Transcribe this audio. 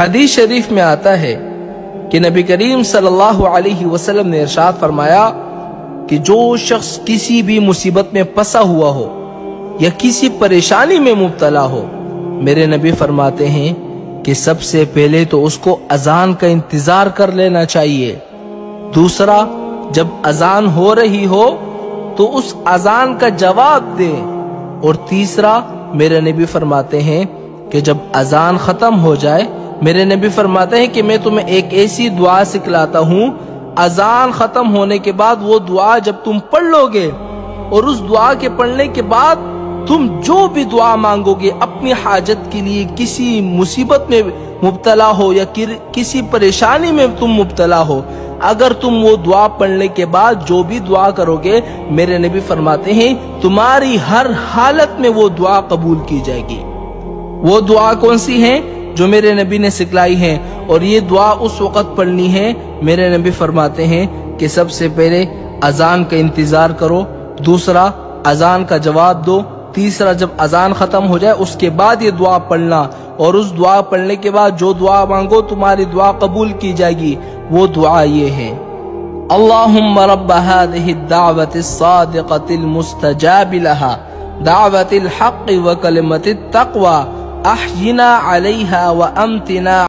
حدیث شریف میں آتا ہے کہ نبی کریم صلی اللہ علیہ وسلم نے ارشاد فرمایا کہ جو شخص کسی بھی مصیبت میں پسا ہوا ہو یا کسی پریشانی میں مبتلا ہو، میرے نبی فرماتے ہیں کہ سب سے پہلے تو اس کو اذان کا انتظار کر لینا چاہیے۔ دوسرا، جب اذان ہو رہی ہو تو اس اذان کا جواب دے اور تیسرا، میرے نبی فرماتے ہیں کہ جب اذان ختم ہو جائے میرے نبی فرماتے ہیں کہ میں تمہیں ایک ایسی دعا سکھلاتا ہوں، اذان ختم ہونے کے بعد وہ دعا جب تم پڑھ لو گے اور اس دعا کے پڑھنے کے بعد تم جو بھی دعا مانگو گے، اپنی حاجت کے لیے کسی مصیبت میں مبتلا ہو یا کسی پریشانی میں تم مبتلا ہو۔ اگر تم وہ دعا پڑھنے کے بعد جو بھی دعا کرو گے، میرے نبی فرماتے ہیں، تمہاری ہر حالت میں وہ دعا قبول کی جائے گی۔ وہ دعا کون سی ہے جو میرے نبی نے سکھلائی ہے اور یہ دعا اس وقت پڑھنی ہے، میرے نبی فرماتے ہیں کہ سب سے پہلے اذان کا انتظار کرو، دوسرا اذان کا جواب دو، تیسرا جب اذان ختم ہو جائے، اس کے بعد یہ دعا پڑھنا۔ اور اس دعا پڑھنے کے بعد جو دعا مانگو، تمہاری دعا قبول کی جائے گی۔ وہ دعا یہ ہے، اللہم رب هذه الدعوة الصادقة المستجاب لها دعوة الحق وكلمة التقوى أحينا عليها وأمتنا